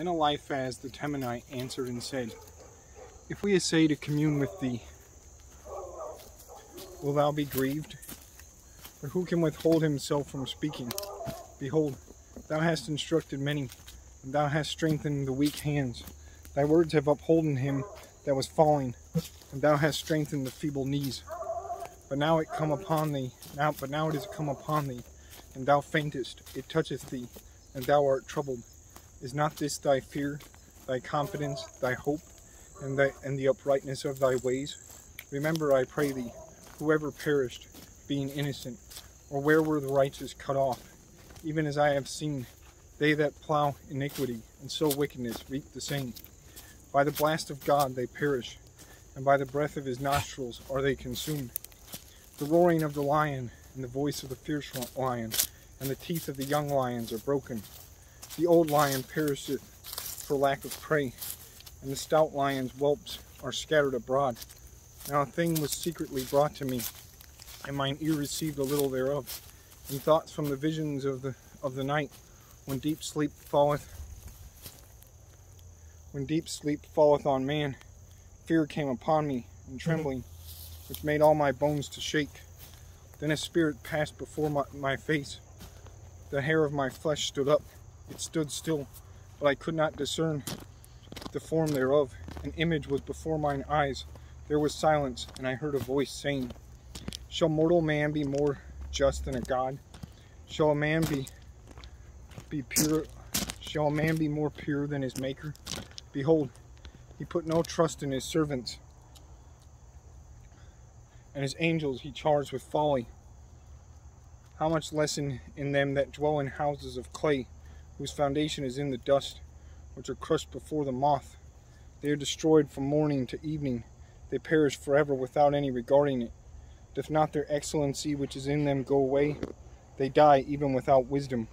Then Eliphaz the Temanite answered and said, If we essay to commune with thee, will thou be grieved? But who can withhold himself from speaking? Behold, thou hast instructed many, and thou hast strengthened the weak hands. Thy words have upholden him that was falling, and thou hast strengthened the feeble knees. But now it come upon thee, now but now it is come upon thee, and thou faintest, it toucheth thee, and thou art troubled. Is not this thy fear, thy confidence, thy hope, and, thy, and the uprightness of thy ways? Remember, I pray thee, whoever perished, being innocent, or where were the righteous cut off? Even as I have seen, they that plow iniquity and sow wickedness reap the same. By the blast of God they perish, and by the breath of his nostrils are they consumed. The roaring of the lion, and the voice of the fierce lion, and the teeth of the young lions are broken. The old lion perisheth for lack of prey, and the stout lion's whelps are scattered abroad. Now a thing was secretly brought to me, and mine ear received a little thereof. And thoughts from the visions of the of the night, when deep sleep falleth, when deep sleep falleth on man, fear came upon me, and mm-hmm. trembling, which made all my bones to shake. Then a spirit passed before my, my face. The hair of my flesh stood up, it stood still, but I could not discern the form thereof. An image was before mine eyes. There was silence, and I heard a voice saying, Shall mortal man be more just than a god? Shall a man be be pure? Shall a man be more pure than his maker? Behold, he put no trust in his servants, and his angels he charged with folly. How much less in, in them that dwell in houses of clay, whose foundation is in the dust, which are crushed before the moth. They are destroyed from morning to evening. They perish forever without any regarding it. Doth not their excellency which is in them go away? They die even without wisdom.